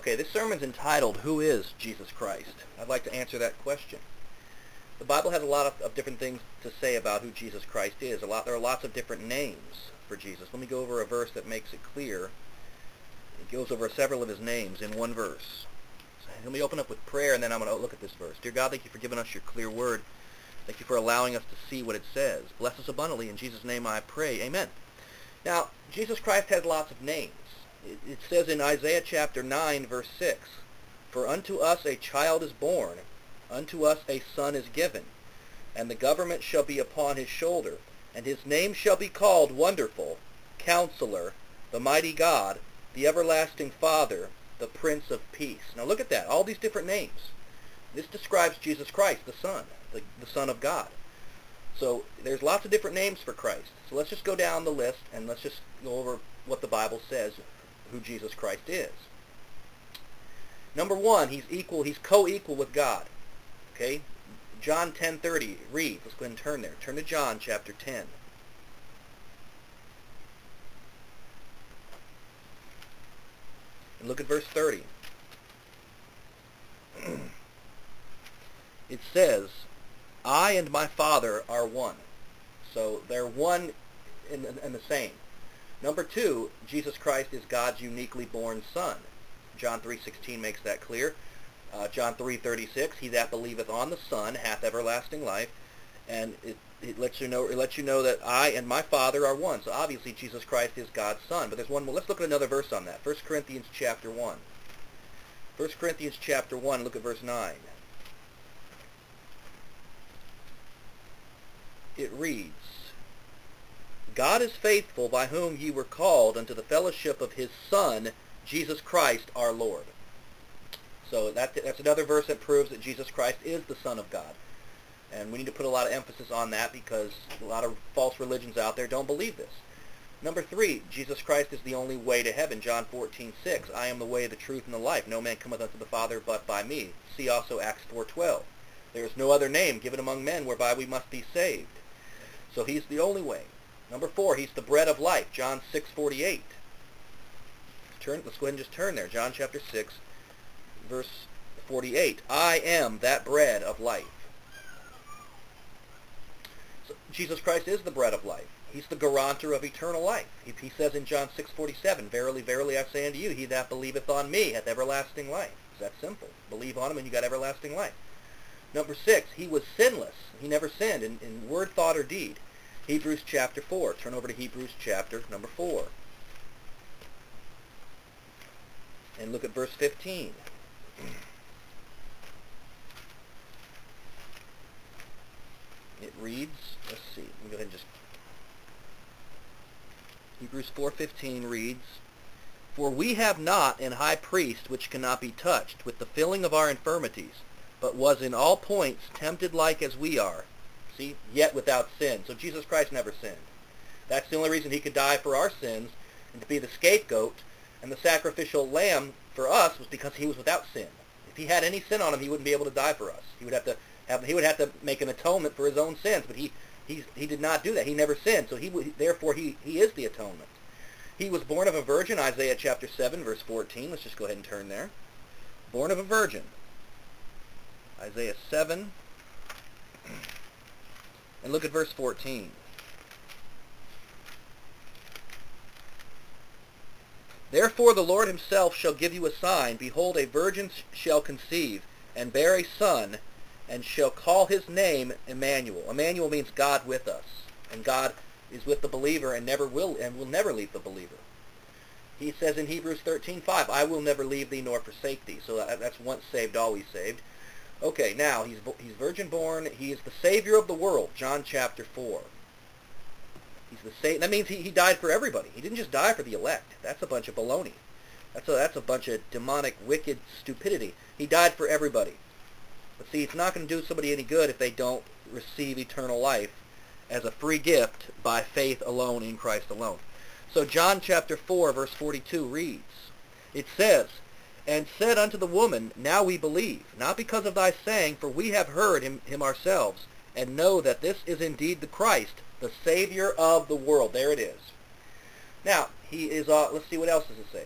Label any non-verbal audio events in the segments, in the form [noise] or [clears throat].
Okay, this sermon's entitled, Who is Jesus Christ? I'd like to answer that question. The Bible has a lot of, of different things to say about who Jesus Christ is. A lot, there are lots of different names for Jesus. Let me go over a verse that makes it clear. It goes over several of his names in one verse. So let me open up with prayer, and then I'm going to look at this verse. Dear God, thank you for giving us your clear word. Thank you for allowing us to see what it says. Bless us abundantly. In Jesus' name I pray. Amen. Now, Jesus Christ has lots of names it says in Isaiah chapter 9, verse 6, For unto us a child is born, unto us a son is given, and the government shall be upon his shoulder, and his name shall be called Wonderful, Counselor, the Mighty God, the Everlasting Father, the Prince of Peace. Now look at that, all these different names. This describes Jesus Christ, the Son, the, the Son of God. So there's lots of different names for Christ. So let's just go down the list and let's just go over what the Bible says who Jesus Christ is. Number one, he's equal, he's co-equal with God. Okay? John 10:30. Read. Let's go ahead and turn there. Turn to John chapter 10. And look at verse 30. [clears throat] it says, I and my Father are one. So they're one and, in the same. Number two, Jesus Christ is God's uniquely born Son. John 3.16 makes that clear. Uh, John 3.36, he that believeth on the Son hath everlasting life. And it, it lets you know it lets you know that I and my Father are one. So obviously Jesus Christ is God's Son. But there's one more. Let's look at another verse on that. 1 Corinthians chapter 1. 1 Corinthians chapter 1, look at verse 9. It reads, God is faithful by whom ye were called unto the fellowship of his Son, Jesus Christ our Lord. So that, that's another verse that proves that Jesus Christ is the Son of God. And we need to put a lot of emphasis on that because a lot of false religions out there don't believe this. Number three, Jesus Christ is the only way to heaven. John 14, 6. I am the way, the truth, and the life. No man cometh unto the Father but by me. See also Acts 4.12. There is no other name given among men whereby we must be saved. So he's the only way. Number four, he's the bread of life. John 6:48. Turn. Let's go ahead and just turn there. John chapter 6, verse 48. I am that bread of life. So Jesus Christ is the bread of life. He's the guarantor of eternal life. He, he says in John 6:47, Verily, verily, I say unto you, he that believeth on me hath everlasting life. It's that simple. Believe on him and you got everlasting life. Number six, he was sinless. He never sinned in, in word, thought, or deed. Hebrews chapter 4. Turn over to Hebrews chapter number 4. And look at verse 15. [clears throat] It reads, let's see, let me go ahead and just Hebrews 4:15 reads, For we have not an high priest which cannot be touched with the filling of our infirmities, but was in all points tempted like as we are, See? Yet without sin. So Jesus Christ never sinned. That's the only reason he could die for our sins and to be the scapegoat and the sacrificial lamb for us was because he was without sin. If he had any sin on him, he wouldn't be able to die for us. He would have to have he would have to make an atonement for his own sins, but he he he did not do that. He never sinned, so he therefore he he is the atonement. He was born of a virgin, Isaiah chapter 7 verse 14. Let's just go ahead and turn there. Born of a virgin. Isaiah 7 and look at verse 14. Therefore the Lord himself shall give you a sign. Behold, a virgin shall conceive, and bear a son, and shall call his name Emmanuel. Emmanuel means God with us. And God is with the believer and never will and will never leave the believer. He says in Hebrews 13:5, I will never leave thee nor forsake thee. So that's once saved, always saved. Okay, now he's he's virgin born. He is the savior of the world. John chapter four. He's the sa- That means he, he died for everybody. He didn't just die for the elect. That's a bunch of baloney. That's a that's a bunch of demonic, wicked stupidity. He died for everybody. But see, it's not going to do somebody any good if they don't receive eternal life as a free gift by faith alone in Christ alone. So John chapter 4 verse 42 reads, it says, and said unto the woman, Now we believe, not because of thy saying, for we have heard him, him ourselves, and know that this is indeed the Christ, the Savior of the world. There it is. Now, he is, uh, let's see what else does it say.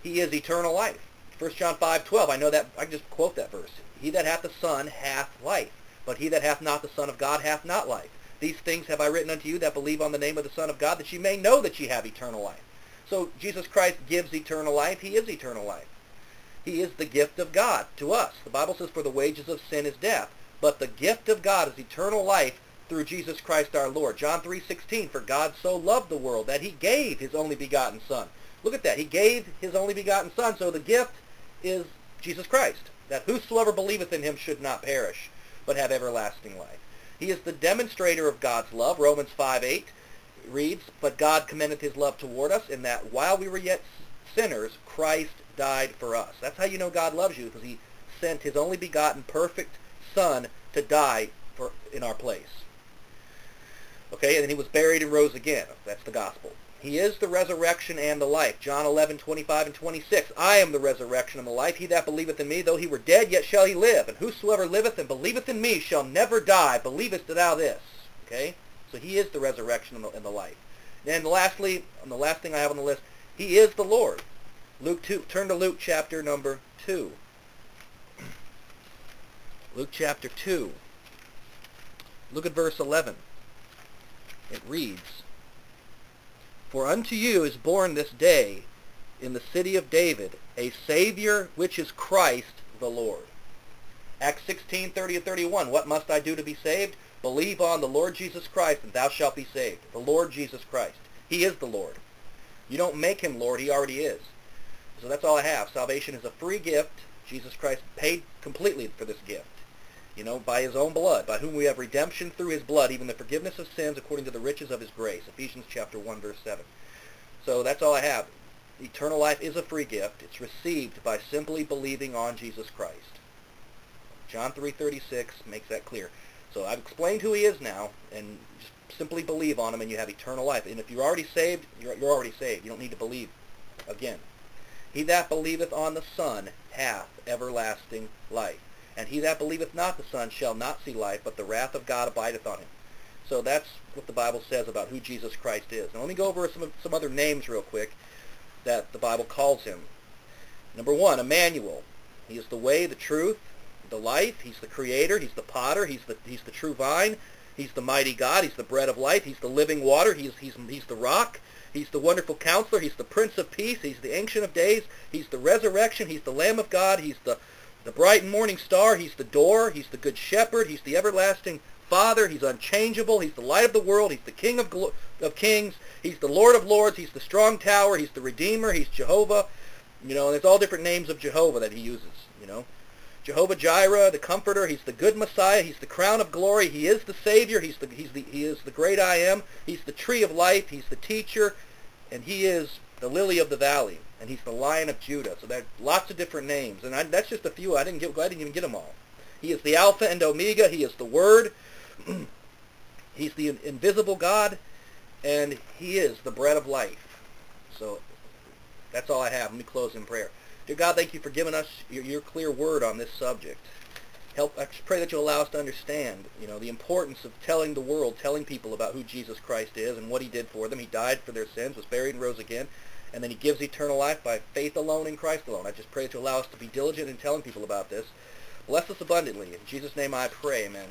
He is eternal life. 1 John 5:12. I know that I can just quote that verse. He that hath the Son hath life, but he that hath not the Son of God hath not life. These things have I written unto you that believe on the name of the Son of God, that ye may know that ye have eternal life. So Jesus Christ gives eternal life. He is eternal life. He is the gift of God to us. The Bible says, for the wages of sin is death. But the gift of God is eternal life through Jesus Christ our Lord. John 3.16, for God so loved the world that he gave his only begotten Son. Look at that. He gave his only begotten Son. So the gift is Jesus Christ, that whosoever believeth in him should not perish, but have everlasting life. He is the demonstrator of God's love. Romans 5:8 reads, But God commendeth his love toward us in that while we were yet sinners, Christ died for us. That's how you know God loves you, because he sent his only begotten perfect Son to die for in our place. Okay, and he was buried and rose again. That's the gospel. He is the resurrection and the life. John 11, 25 and 26. I am the resurrection and the life. He that believeth in me, though he were dead, yet shall he live. And whosoever liveth and believeth in me shall never die. Believest thou this? Okay? So he is the resurrection and the, and the life. And lastly, on the last thing I have on the list, he is the Lord. Luke 2. Turn to Luke chapter number 2. Luke chapter 2. Look at verse 11. It reads, for unto you is born this day in the city of David a Savior, which is Christ the Lord. Acts 16, 30 and 31. What must I do to be saved? Believe on the Lord Jesus Christ, and thou shalt be saved. The Lord Jesus Christ. He is the Lord. You don't make him Lord. He already is. So that's all I have. Salvation is a free gift. Jesus Christ paid completely for this gift you know, by his own blood, by whom we have redemption through his blood, even the forgiveness of sins according to the riches of his grace. Ephesians chapter 1, verse 7. So that's all I have. Eternal life is a free gift. It's received by simply believing on Jesus Christ. John 3.36 makes that clear. So I've explained who he is now, and just simply believe on him and you have eternal life. And if you're already saved, you're, you're already saved. You don't need to believe again. He that believeth on the Son hath everlasting life. And he that believeth not the Son shall not see life, but the wrath of God abideth on him. So that's what the Bible says about who Jesus Christ is. Now let me go over some, some other names real quick that the Bible calls him. Number one, Emmanuel. He is the way, the truth, the life. He's the creator. He's the potter. He's the, he's the true vine. He's the mighty God. He's the bread of life. He's the living water. He's, he's, he's the rock. He's the wonderful counselor. He's the prince of peace. He's the ancient of days. He's the resurrection. He's the lamb of God. He's the the bright and morning star, he's the door, he's the good shepherd, he's the everlasting Father, he's unchangeable, he's the light of the world, he's the King of, of kings, he's the Lord of lords, he's the strong tower, he's the Redeemer, he's Jehovah. You know, and there's all different names of Jehovah that he uses. Jehovah Jireh, the Comforter, he's the good Messiah, he's the crown of glory, he is the Savior, he's the, he's the, he is the great I am, he's the tree of life, he's the teacher, and he is the lily of the valley and he's the Lion of Judah. So there's lots of different names, and I, that's just a few. I didn't get. I didn't even get them all. He is the Alpha and Omega. He is the Word. [clears throat] he's the invisible God, and he is the bread of life. So that's all I have. Let me close in prayer. Dear God, thank you for giving us your, your clear word on this subject. Help. I just pray that you'll allow us to understand, you know, the importance of telling the world, telling people about who Jesus Christ is and what He did for them. He died for their sins, was buried, and rose again and then he gives eternal life by faith alone in Christ alone. I just pray to allow us to be diligent in telling people about this. Bless us abundantly. In Jesus' name I pray, amen.